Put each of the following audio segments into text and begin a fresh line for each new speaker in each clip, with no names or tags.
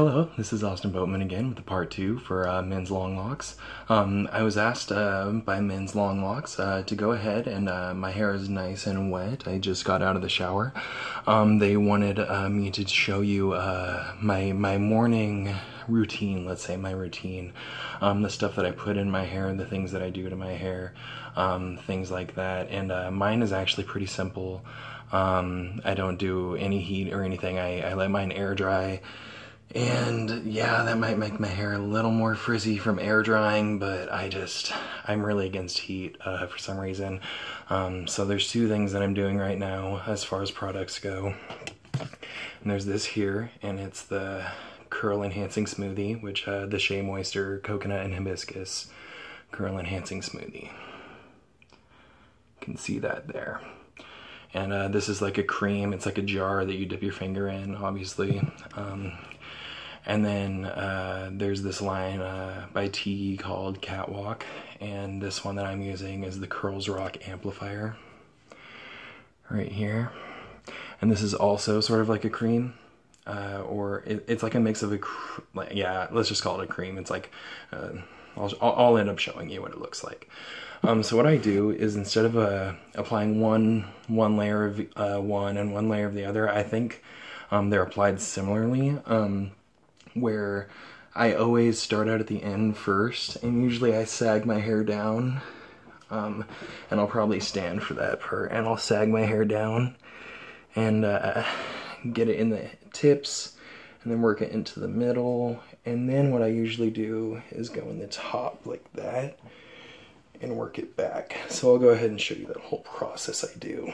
hello, this is Austin Boatman again with the part two for uh, Men's Long Locks. Um, I was asked uh, by Men's Long Locks uh, to go ahead and uh, my hair is nice and wet. I just got out of the shower. Um, they wanted uh, me to show you uh, my my morning routine, let's say my routine, um, the stuff that I put in my hair, the things that I do to my hair, um, things like that. And mine is actually pretty simple. Um, I don't do any heat or anything. I, I let mine air dry. And yeah, that might make my hair a little more frizzy from air drying, but I just, I'm really against heat uh, for some reason. Um, so there's two things that I'm doing right now as far as products go. And there's this here, and it's the Curl Enhancing Smoothie, which uh, the Shea Moisture Coconut and Hibiscus Curl Enhancing Smoothie. You can see that there. And uh, this is like a cream, it's like a jar that you dip your finger in, obviously. Um, and then uh, there's this line uh, by T called Catwalk, and this one that I'm using is the Curls Rock Amplifier right here. And this is also sort of like a cream, uh, or it, it's like a mix of a, like, yeah, let's just call it a cream. It's like, uh, I'll, I'll end up showing you what it looks like. Um, so what I do is instead of uh, applying one one layer of uh, one and one layer of the other, I think um, they're applied similarly. Um, where I always start out at the end first, and usually I sag my hair down. Um, and I'll probably stand for that part, and I'll sag my hair down and uh, get it in the tips, and then work it into the middle. And then what I usually do is go in the top like that and work it back. So I'll go ahead and show you that whole process I do.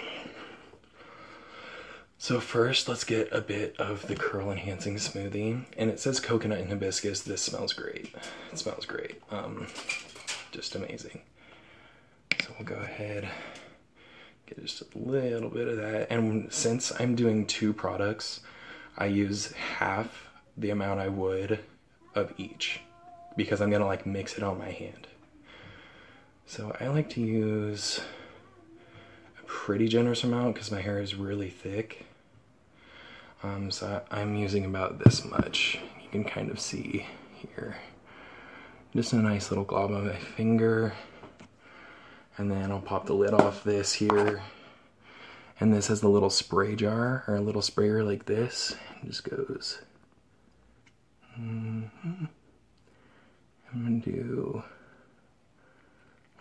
So first, let's get a bit of the curl enhancing smoothie. And it says coconut and hibiscus. This smells great. It smells great. Um, just amazing. So we'll go ahead, get just a little bit of that. And since I'm doing two products, I use half the amount I would of each because I'm gonna like mix it on my hand. So I like to use pretty generous amount because my hair is really thick. Um, so I'm using about this much. You can kind of see here. Just a nice little glob on my finger. And then I'll pop the lid off this here. And this has the little spray jar or a little sprayer like this. It just goes. Mm -hmm. I'm gonna do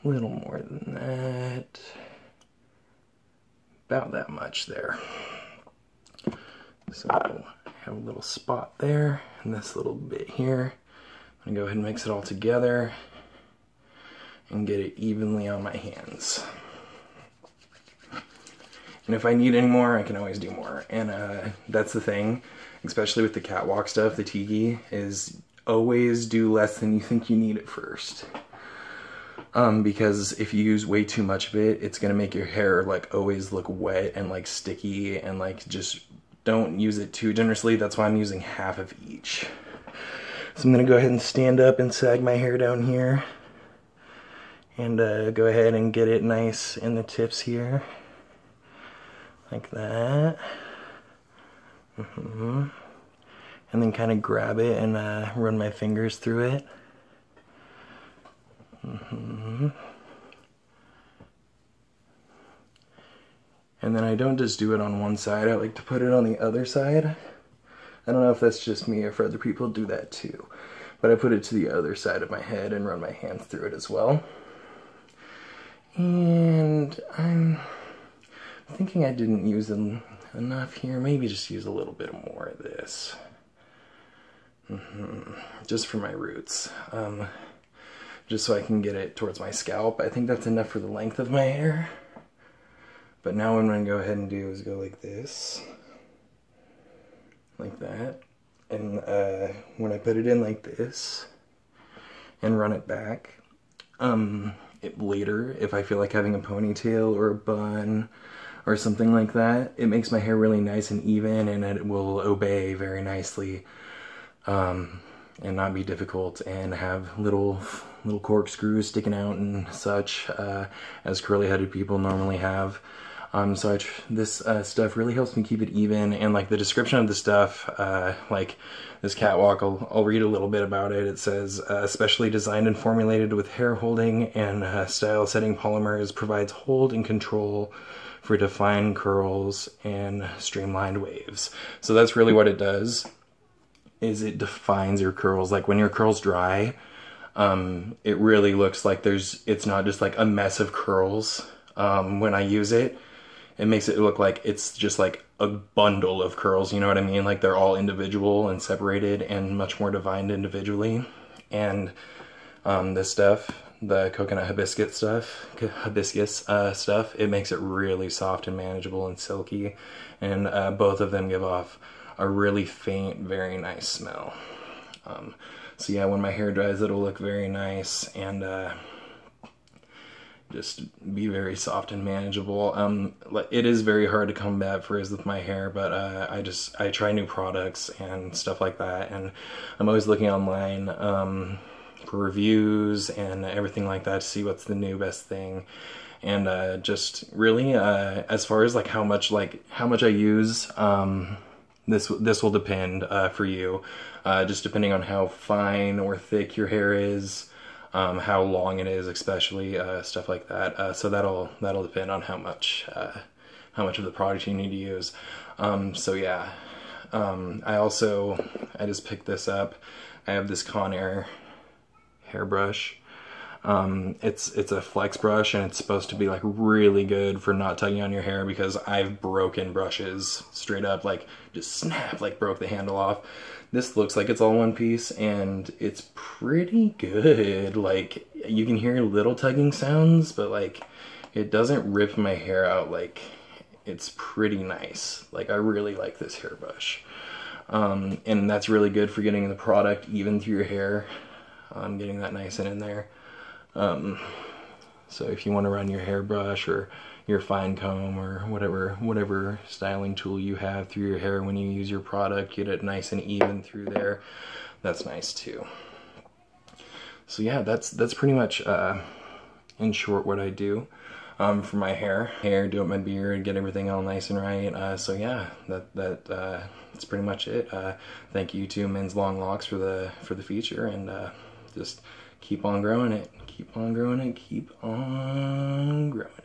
a little more than that about that much there. So have a little spot there and this little bit here. I'm gonna go ahead and mix it all together and get it evenly on my hands. And if I need any more, I can always do more. And uh, that's the thing, especially with the catwalk stuff, the TIGI, is always do less than you think you need at first um, because if you use way too much of it, it's gonna make your hair like always look wet and like sticky and like just don't use it too generously. That's why I'm using half of each. So I'm gonna go ahead and stand up and sag my hair down here and uh, go ahead and get it nice in the tips here like that. Mm -hmm. And then kind of grab it and uh, run my fingers through it. Mm -hmm. And then I don't just do it on one side, I like to put it on the other side. I don't know if that's just me or if other people do that too. But I put it to the other side of my head and run my hands through it as well. And I'm thinking I didn't use enough here. Maybe just use a little bit more of this. Mm -hmm. Just for my roots. Um, just so I can get it towards my scalp. I think that's enough for the length of my hair. But now what I'm gonna go ahead and do is go like this, like that. And uh, when I put it in like this and run it back, um, it, later, if I feel like having a ponytail or a bun or something like that, it makes my hair really nice and even and it will obey very nicely. Um, and not be difficult and have little little corkscrews sticking out and such uh, as curly headed people normally have Um, so this uh, stuff really helps me keep it even, and like the description of the stuff, uh, like this catwalk, I'll, I'll read a little bit about it. It says, uh, specially designed and formulated with hair holding and uh, style setting polymers, provides hold and control for defined curls and streamlined waves. So that's really what it does. Is it defines your curls? Like when your curls dry, um, it really looks like there's. It's not just like a mess of curls. Um, when I use it, it makes it look like it's just like a bundle of curls, you know what I mean? Like they're all individual and separated and much more defined individually. And um, this stuff, the coconut hibiscus stuff, hibiscus uh, stuff, it makes it really soft and manageable and silky. And uh, both of them give off a really faint, very nice smell. Um, so yeah, when my hair dries, it'll look very nice and uh, just be very soft and manageable. Um, it is very hard to combat frizz with my hair, but uh, I just I try new products and stuff like that, and I'm always looking online um, for reviews and everything like that to see what's the new best thing. And uh, just really, uh, as far as like how much like how much I use, um, this this will depend uh, for you, uh, just depending on how fine or thick your hair is um, how long it is, especially uh, stuff like that. Uh, so that'll that'll depend on how much uh, how much of the product you need to use. Um, so yeah, um, I also I just picked this up. I have this Conair hairbrush. Um, it's it's a flex brush and it's supposed to be like really good for not tugging on your hair because I've broken brushes straight up like just snap like broke the handle off this looks like it's all one piece and it's pretty good. Like you can hear little tugging sounds, but like it doesn't rip my hair out like it's pretty nice. Like I really like this hairbrush. Um, and that's really good for getting the product even through your hair. Um, getting that nice and in there. Um, so if you want to run your hairbrush or your fine comb or whatever whatever styling tool you have through your hair when you use your product get it nice and even through there. That's nice too. So yeah that's that's pretty much uh, in short what I do um, for my hair. Hair do up my beard get everything all nice and right uh, so yeah that that uh, that's pretty much it. Uh, thank you to men's long locks for the for the feature and uh, just keep on growing it. Keep on growing it. Keep on growing